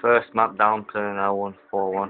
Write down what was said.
First map down to L141.